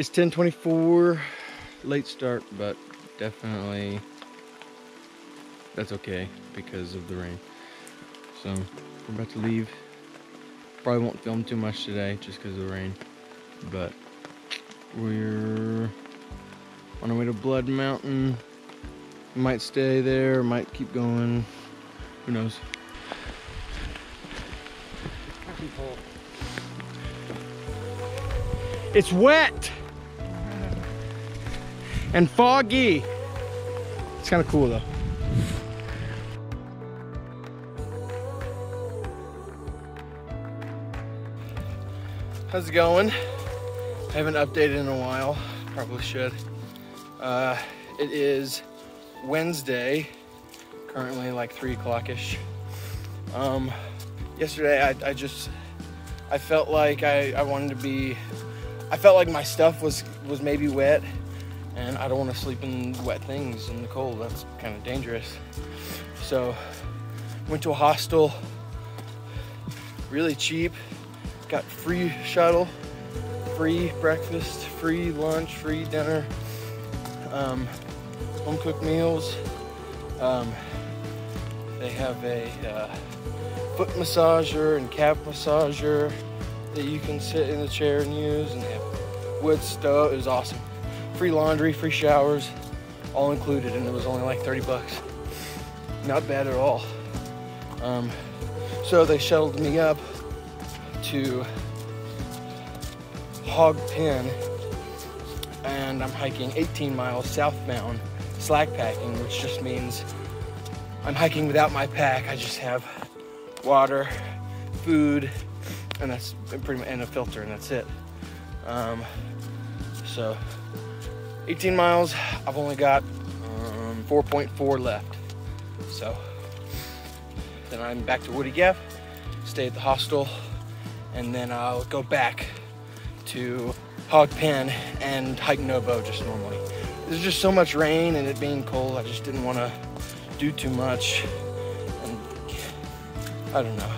it's 10:24, late start, but definitely that's okay because of the rain. So we're about to leave. Probably won't film too much today just because of the rain, but we're on our way to Blood Mountain. Might stay there, might keep going. Who knows? It's wet and foggy. It's kind of cool though. How's it going? I haven't updated in a while. Probably should. Uh, it is Wednesday, currently like three o'clock-ish. Um, yesterday I, I just, I felt like I, I wanted to be, I felt like my stuff was, was maybe wet and I don't want to sleep in wet things in the cold. That's kind of dangerous. So went to a hostel, really cheap, got free shuttle, free breakfast, free lunch, free dinner, um, home cooked meals. Um, they have a uh, foot massager and calf massager that you can sit in the chair and use, and they have wood stove. It was awesome. Free laundry, free showers, all included, and it was only like 30 bucks. Not bad at all. Um, so they shuttled me up to Hog Pen, and I'm hiking 18 miles southbound, slack packing, which just means I'm hiking without my pack. I just have water, food, and that's pretty much, and a filter, and that's it. Um, so 18 miles, I've only got um, 4.4 left. So then I'm back to Woody Gap, stay at the hostel, and then I'll go back to Hog Pen and hike Nobo just normally. There's just so much rain and it being cold, I just didn't want to do too much. And I don't know.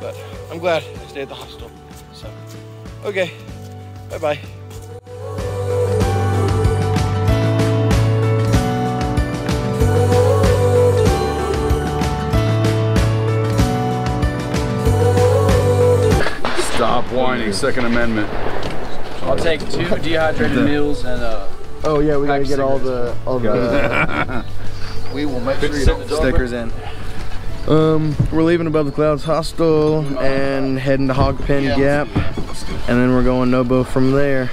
But I'm glad I stayed at the hostel. So, okay, bye-bye. Stop Second Amendment. I'll take two dehydrated meals and uh, Oh yeah, we gotta get all the all the we will make sure you don't stickers in. Um, we're leaving above the clouds hostel and heading to Hog Pen Gap, and then we're going Nobo from there.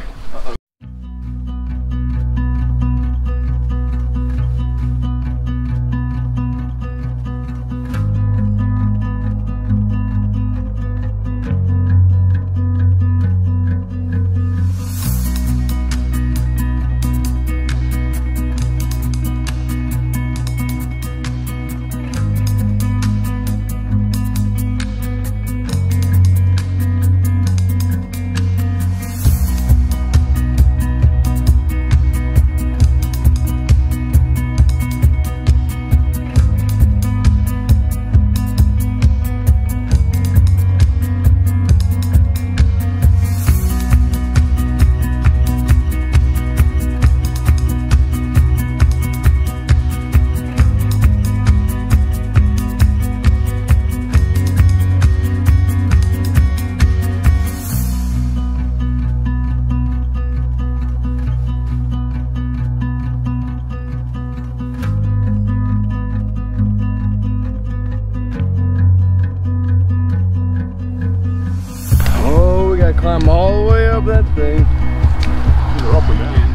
Climb all the way up that thing. Either up or down.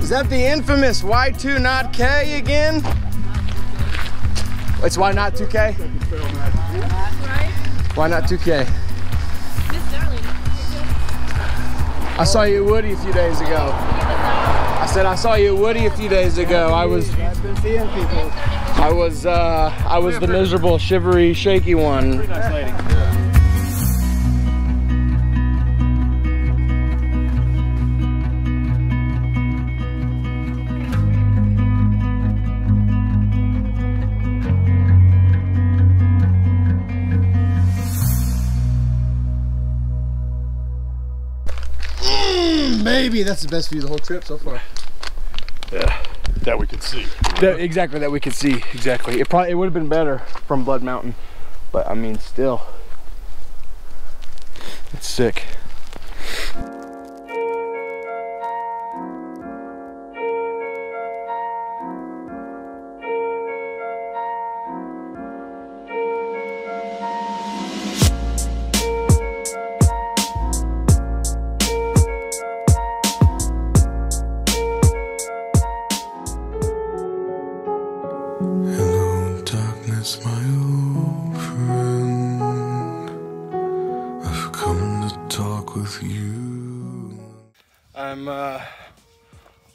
Is that the infamous Y2 not K again? It's why not 2K? Why not 2K? I saw you at Woody a few days ago. I said I saw you at Woody a few days ago. I was I've been seeing people. I was uh I was the miserable shivery shaky one. Baby! That's the best view of the whole trip so far. Yeah. That we could see. That, exactly that we could see. Exactly. It probably it would have been better from Blood Mountain, but I mean still, it's sick.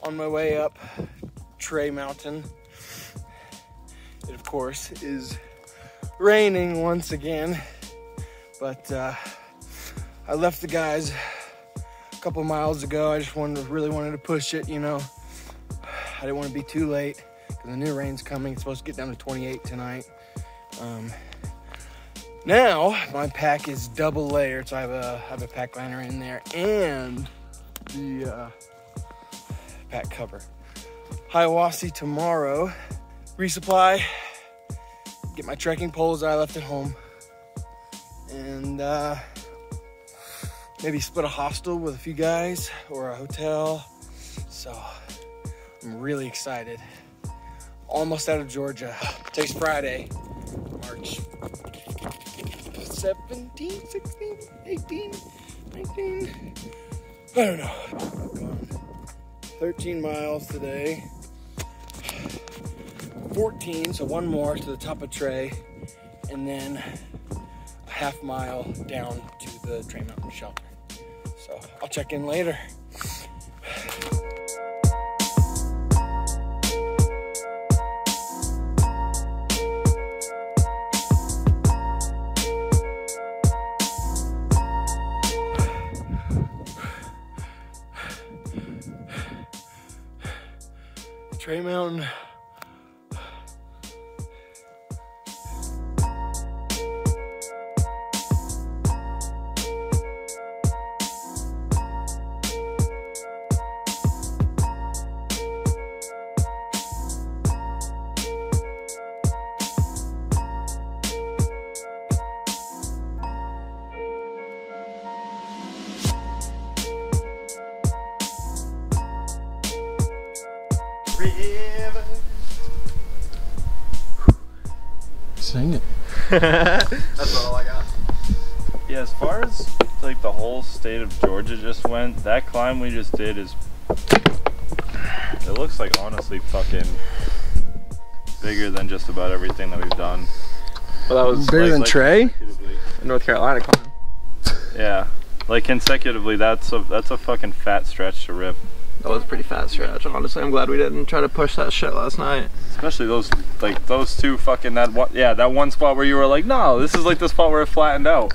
On my way up Tray Mountain. It, of course, is raining once again, but uh, I left the guys a couple miles ago. I just wanted, really wanted to push it, you know. I didn't want to be too late because the new rain's coming. It's supposed to get down to 28 tonight. Um, now my pack is double layered, so I have a I have a pack liner in there and the uh, pack cover. Hiawassee tomorrow. Resupply. Get my trekking poles that I left at home, and uh, maybe split a hostel with a few guys or a hotel. So I'm really excited. Almost out of Georgia. Today's Friday, March 17, 16, 18, 19. I don't know. I've gone 13 miles today. 14, so one more to the top of Tray, and then a half mile down to the Tray Mountain shelter. So I'll check in later. Tray Mountain. Sing it. That's all I Yeah, as far as like the whole state of Georgia just went, that climb we just did is it looks like honestly fucking bigger than just about everything that we've done. Well, that was Bigger Like- than like Tray? consecutively. North Carolina climb. Yeah. Like consecutively, that's a that's a fucking fat stretch to rip. That was a pretty fast stretch. Honestly, I'm glad we didn't try to push that shit last night. Especially those like those two fucking that one yeah, that one spot where you were like, no, this is like the spot where it flattened out.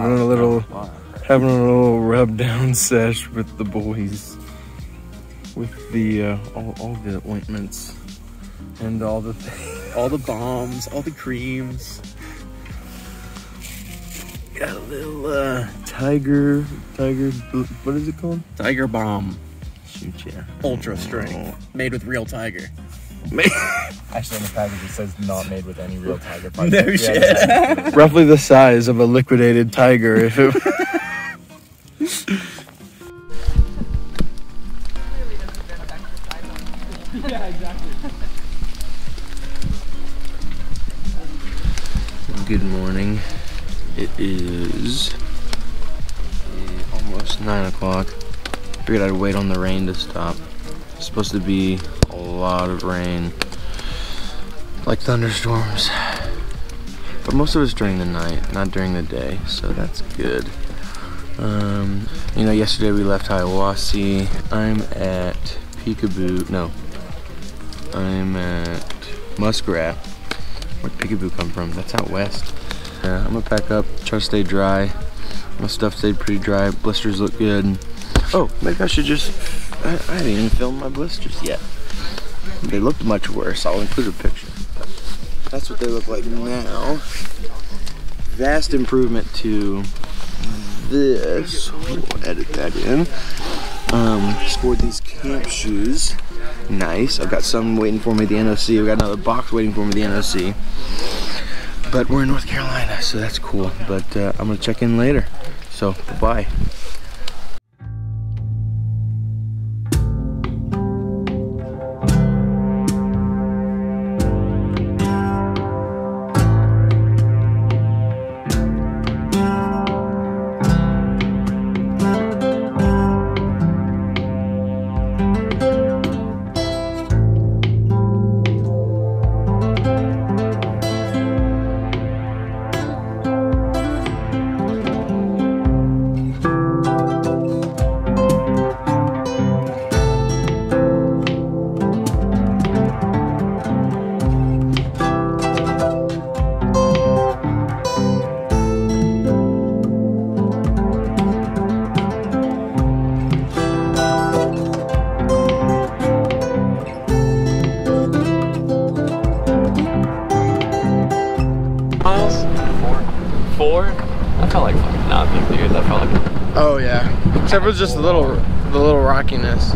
Having a little, having a little rub down sesh with the boys, with the uh, all, all the ointments and all the things. All the balms, all the creams. Got a little uh, tiger, tiger. What is it called? Tiger Balm, Shoot yeah. ultra strength, made with real tiger. Actually, on the package it says not made with any real tiger parts. No Yeah, shit. Roughly the size of a liquidated tiger. If it. Yeah, exactly. Good morning. It is uh, almost nine o'clock. Figured I'd wait on the rain to stop. It's supposed to be a lot of rain, like thunderstorms. but most of it's during the night, not during the day, so that's good. Um, you know, yesterday we left Hiawassee. I'm at Peekaboo. No, I'm at Muskrat. Where'd Peekaboo come from? That's out west. Yeah, I'm gonna pack up, try to stay dry. My stuff stayed pretty dry. Blisters look good. Oh, maybe I should just. I, I haven't even filmed my blisters yet. They looked much worse. I'll include a picture. That's what they look like now. Vast improvement to this. We'll edit that in. Um, scored these camp shoes. Nice. I've got some waiting for me at the NOC. I've got another box waiting for me at the NOC. But we're in North Carolina, so that's cool. But uh, I'm gonna check in later. So, bye-bye. Except for just a little, the little rockiness.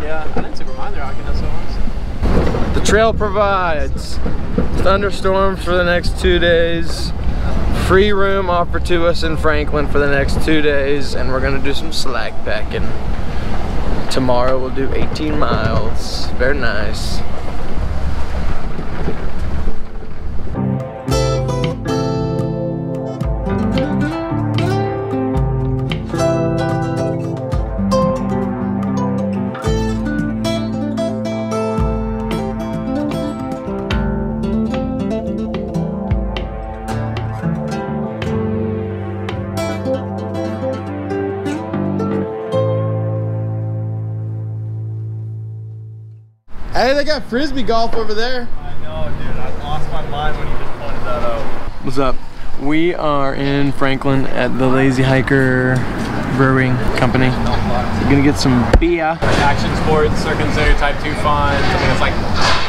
yeah. I didn't super mind the rockiness so much. The trail provides thunderstorms for the next two days. Free room offered to us in Franklin for the next two days, and we're gonna do some slack packing. Tomorrow we'll do 18 miles. Very nice. They got frisbee golf over there. I know, dude. I lost my mind when you just pointed that out. What's up? We are in Franklin at the Lazy Hiker Brewing Company. We're gonna get some beer. Action sports are considered type 2 fun. I mean, it's like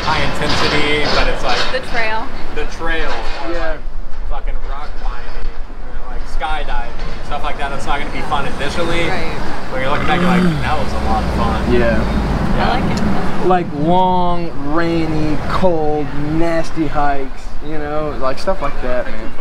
high intensity, but it's like The trail. the trail. Yeah. like fucking rock climbing, or like skydiving, stuff like that. That's not going to be fun initially. Right. When you're looking back, you're like, that was a lot of fun. Yeah. I like it. Like long, rainy, cold, nasty hikes, you know, like stuff like that, man.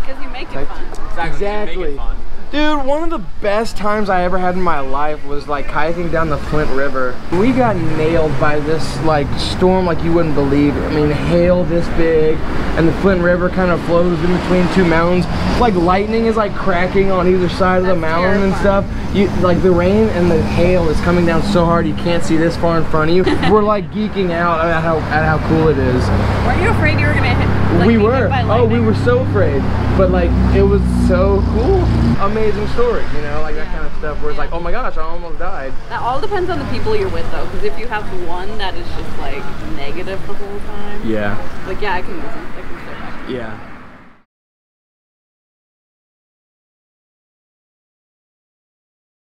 Because you make it fun. Exactly. You make Exactly. Dude, one of the best times I ever had in my life was like kayaking down the Flint River. We got nailed by this like storm like you wouldn't believe. I mean, hail this big, and the Flint River kind of flows in between two mountains. Like lightning is like cracking on either side of the That's mountain and stuff. You like the rain and the hail is coming down so hard you can't see this far in front of you. We're like geeking out at how at how cool it is. Weren't you afraid you were gonna hit? Like, we were. Oh, we were so afraid. But like, it was so cool. Amazing story, you know, like that kind of stuff where it's like, oh my gosh, I almost died. That all depends on the people you're with, though. Because if you have one that is just like negative the whole time, Yeah. like yeah, I can listen. I can stay back. Yeah.